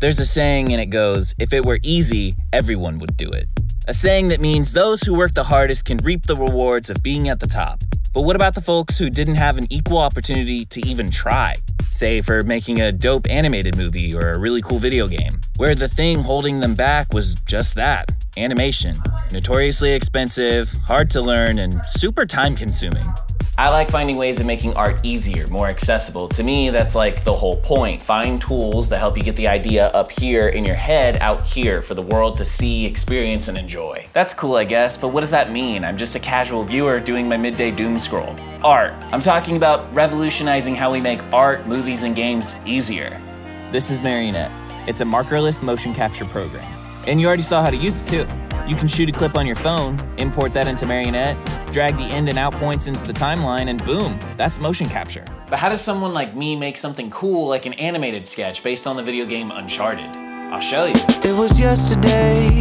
There's a saying and it goes, if it were easy, everyone would do it. A saying that means those who work the hardest can reap the rewards of being at the top. But what about the folks who didn't have an equal opportunity to even try? Say for making a dope animated movie or a really cool video game, where the thing holding them back was just that animation. Notoriously expensive, hard to learn, and super time consuming. I like finding ways of making art easier, more accessible. To me, that's like the whole point. Find tools that help you get the idea up here in your head out here for the world to see, experience, and enjoy. That's cool, I guess, but what does that mean? I'm just a casual viewer doing my midday doom scroll. Art. I'm talking about revolutionizing how we make art, movies, and games easier. This is Marionette. It's a markerless motion capture program. And you already saw how to use it too. You can shoot a clip on your phone, import that into Marionette, drag the in and out points into the timeline, and boom, that's motion capture. But how does someone like me make something cool like an animated sketch based on the video game Uncharted? I'll show you. It was yesterday.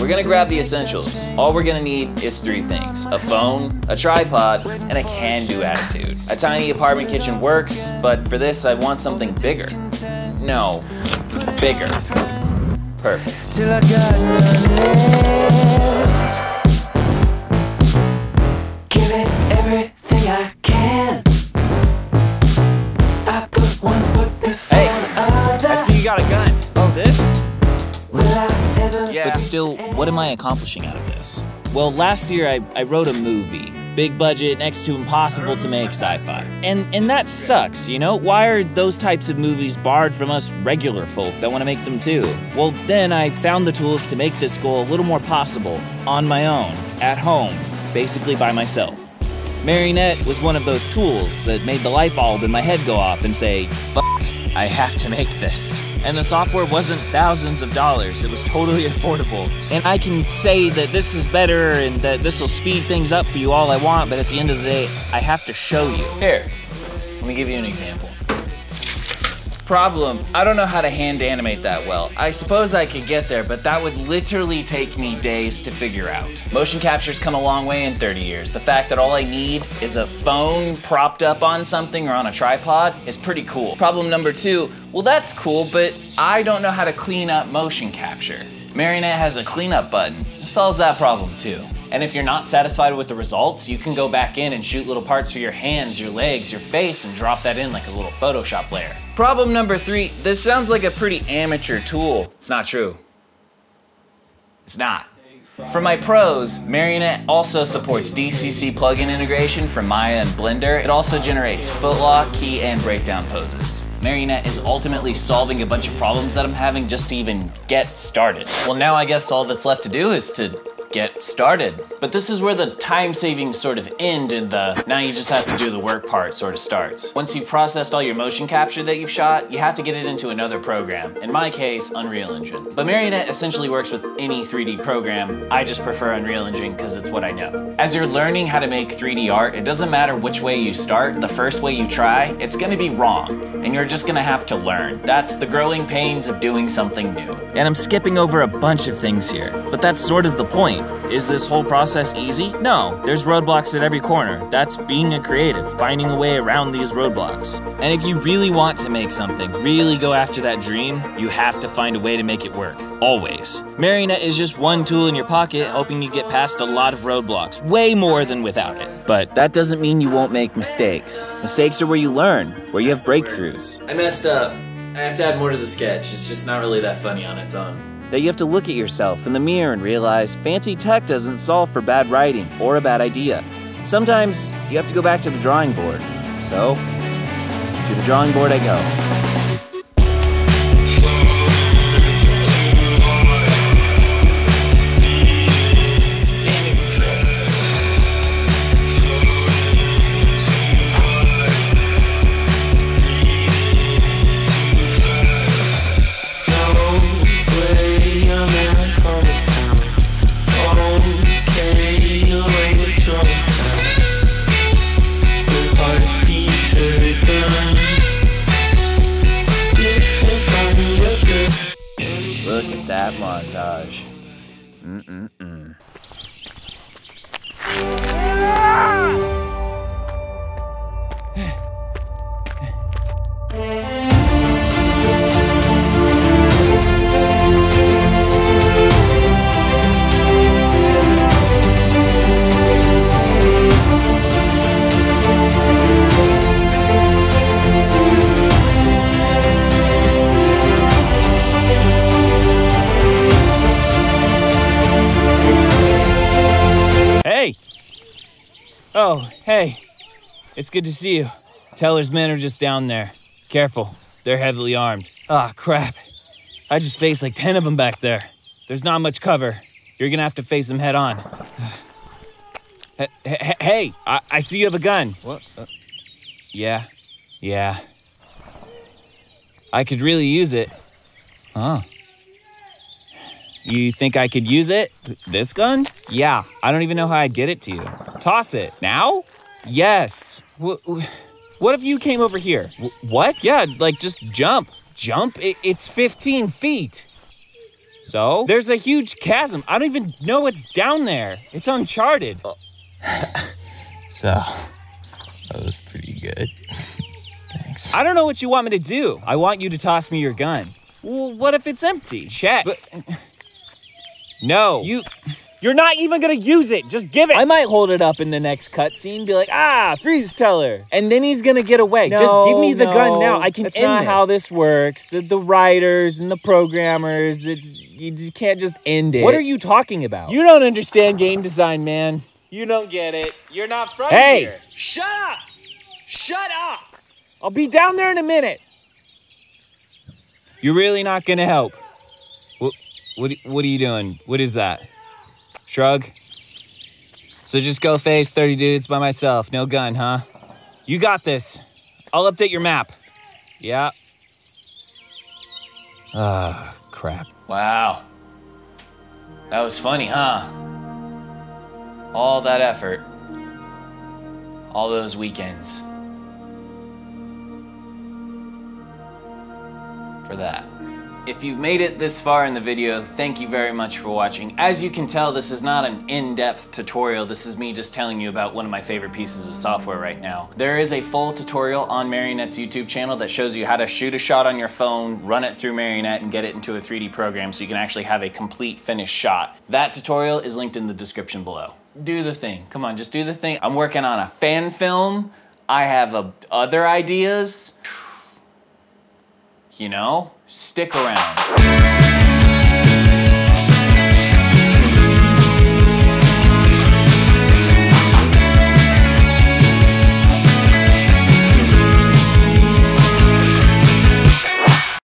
We're gonna grab the essentials. All we're gonna need is three things. A phone, a tripod, and a can-do attitude. A tiny apartment kitchen works, but for this I want something bigger. No, bigger. Perfect. Till I got none left. Give it everything I can. I put one foot before Hey, the other. I see you got a gun. Oh, this? Will I ever Yeah. But still, what am I accomplishing out of this? Well, last year I, I wrote a movie. Big budget, next to impossible to make sci-fi. And and that sucks, you know? Why are those types of movies barred from us regular folk that want to make them too? Well, then I found the tools to make this goal a little more possible, on my own, at home, basically by myself. Marionette was one of those tools that made the light bulb in my head go off and say, I have to make this. And the software wasn't thousands of dollars, it was totally affordable. And I can say that this is better and that this will speed things up for you all I want, but at the end of the day, I have to show you. Here, let me give you an example. Problem, I don't know how to hand animate that well. I suppose I could get there, but that would literally take me days to figure out. Motion capture's come a long way in 30 years. The fact that all I need is a phone propped up on something or on a tripod is pretty cool. Problem number two, well that's cool, but I don't know how to clean up motion capture. Marionette has a cleanup button. It solves that problem too. And if you're not satisfied with the results, you can go back in and shoot little parts for your hands, your legs, your face, and drop that in like a little Photoshop layer. Problem number three, this sounds like a pretty amateur tool. It's not true. It's not. For my pros, Marionette also supports DCC plugin integration from Maya and Blender. It also generates footlock, key, and breakdown poses. Marionette is ultimately solving a bunch of problems that I'm having just to even get started. Well, now I guess all that's left to do is to get started. But this is where the time savings sort of end and the now you just have to do the work part sort of starts. Once you've processed all your motion capture that you've shot, you have to get it into another program. In my case, Unreal Engine. But Marionette essentially works with any 3D program. I just prefer Unreal Engine because it's what I know. As you're learning how to make 3D art, it doesn't matter which way you start, the first way you try, it's gonna be wrong. And you're just gonna have to learn. That's the growing pains of doing something new. And I'm skipping over a bunch of things here, but that's sort of the point. Is this whole process easy? No, there's roadblocks at every corner. That's being a creative, finding a way around these roadblocks. And if you really want to make something, really go after that dream, you have to find a way to make it work. Always. Marionette is just one tool in your pocket, helping you get past a lot of roadblocks, way more than without it. But that doesn't mean you won't make mistakes. Mistakes are where you learn, where you have breakthroughs. I messed up. I have to add more to the sketch. It's just not really that funny on its own. That you have to look at yourself in the mirror and realize fancy tech doesn't solve for bad writing or a bad idea. Sometimes you have to go back to the drawing board. So, to the drawing board I go. That montage. Mm-mm-mm. Oh, hey. It's good to see you. Teller's men are just down there. Careful, they're heavily armed. Ah, crap. I just faced like 10 of them back there. There's not much cover. You're gonna have to face them head on. Hey, hey, hey, I, I see you have a gun. What? Uh, yeah, yeah. I could really use it. Huh. You think I could use it? This gun? Yeah, I don't even know how I'd get it to you. Toss it. Now? Yes. Wh- wh- What if you came over here? Wh- What? Yeah, like just jump. Jump? It's 15 feet. So? There's a huge chasm. I don't even know what's down there. It's uncharted. Oh. So, that was pretty good. Thanks. I don't know what you want me to do. I want you to toss me your gun. Well, what if it's empty? Check. no. You. You're not even gonna use it. Just give it. I might hold it up in the next cutscene, be like, ah, freeze teller, and then he's gonna get away. Just give me the gun now. I can that's end not this. how this works. The the writers and the programmers, it's you can't just end it. What are you talking about? You don't understand game design, man. You don't get it. You're not from Hey! here. Shut up! Shut up! I'll be down there in a minute. You're really not gonna help. What, what, what are you doing? What is that? Shrug? So just go face 30 dudes by myself, no gun, huh? You got this. I'll update your map. Yeah. Ah, crap. Wow. That was funny, huh? All that effort. All those weekends. For that. If you've made it this far in the video, thank you very much for watching. As you can tell, this is not an in-depth tutorial. This is me just telling you about one of my favorite pieces of software right now. There is a full tutorial on Marionette's YouTube channel that shows you how to shoot a shot on your phone, run it through Marionette, and get it into a 3D program so you can actually have a complete finished shot. That tutorial is linked in the description below. Do the thing. Come on, just do the thing. I'm working on a fan film. I have uh, other ideas. You know, Stick around.